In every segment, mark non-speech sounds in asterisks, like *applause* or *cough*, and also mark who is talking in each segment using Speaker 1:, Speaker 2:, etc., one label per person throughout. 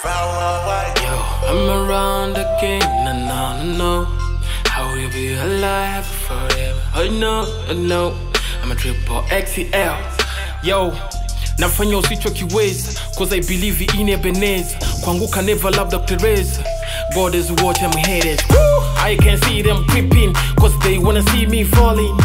Speaker 1: Yo, I'm around again, and I don't know how we'll be alive forever. I know, I know, I'm a triple XL. Yo, nafanya usichokiweza cause I believe in Ebenezer. Kuanguka never labda kutereza. God is watching haters. Woo! I can see them creeping cause they wanna see me falling.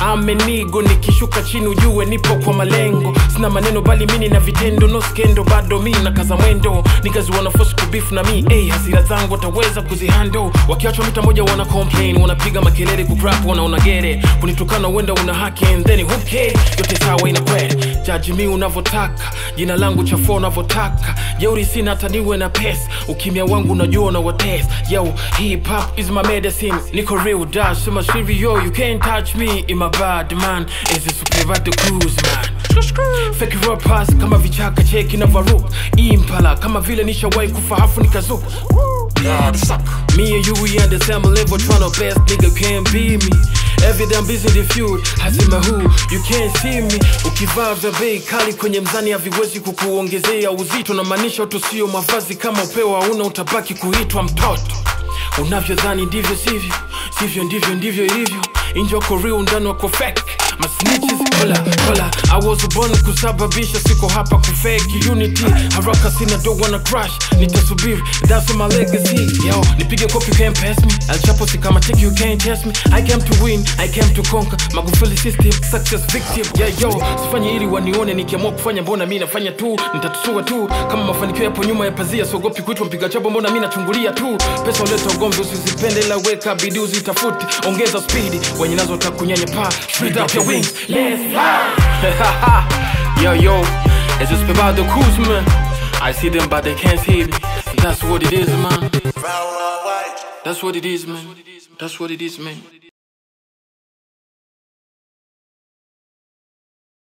Speaker 1: Amenigo nikishuka chini ujue nipo kwa malengo. Sina maneno bali mini na vitendo no skendo bado mi na kaza mwendo. Nikaziwana force kubifu na mi hey, hasira zangu wataweza kuzihando wakiachwa mita moja wana complain wanapiga makelele kugrap wanaona gere. Kunitukana uenda una haki and then who care? Yote sawa ina kweli. Jaji mi unavyotaka jina langu chafua unavyotaka. Jeuri sina hata niwe na pesa. Ukimya wangu unajua na wates yo hip hop is my medicine niko real dash sema yo you can't touch me. In my bad man. Is a super the cruise man? Fake rappers kama vichaka cheki na varu impala kama vile nishawahi kufa hafu nikazuka Me and you, we at the same level, tryna best nigga can't be me. Every day I'm busy the feud, hasema who, you can't see me. Ukivaa vya bei kali kwenye mzani haviwezi kukuongezea uzito, na maanisha utosio mavazi. Kama upewa hauna, utabaki kuitwa mtoto. Unavyodhani ndivyo sivyo, sivyo ndivyo ndivyo ilivyo. Inje wako real, ndani wako fake. My snitches, hola, hola. I was born kusababisha siko hapa kufake unity. Haraka sina don't wanna crash. Nitasubiri, that's my legacy. Yo, nipige kopi can't pass me. El Chapo si kama take you can't test me. I came to win, I came to conquer. Magufuli system, success victim. Yeah yo, sifanye ili wanione. Nikiamua kufanya mbona mi nafanya tu? Nitatusua tu, kama mafanikio yapo nyuma ya pazia Siogopi kuitwa mpiga chabo mbona mi nachungulia tu? Pesa uleta ugomvi usizipende la weka bidii uzitafuti Ongeza spidi wenye nazo takunyanya paa wings, let's fly. *laughs* Yo yo, it's just about the cruise man. I see them but they can't see me. That's what it is man. That's what it is man. That's what it is man